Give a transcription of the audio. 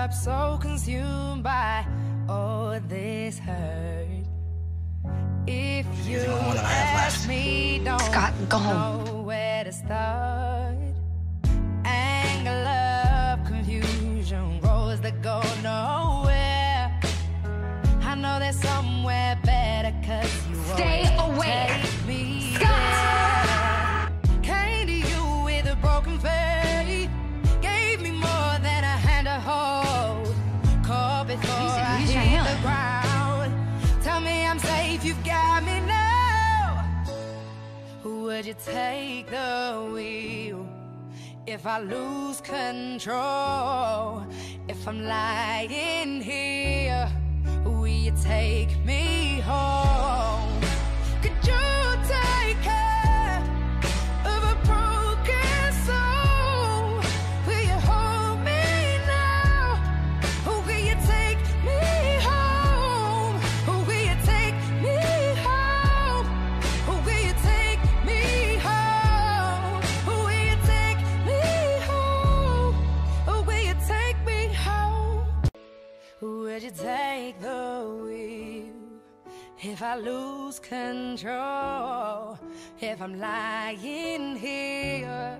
up so consumed by all this hurt. If you ask me, don't Scott, go home. Would you take the wheel if I lose control? If I'm lying Could you take the wheel if I lose control? If I'm lying here